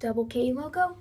double K logo.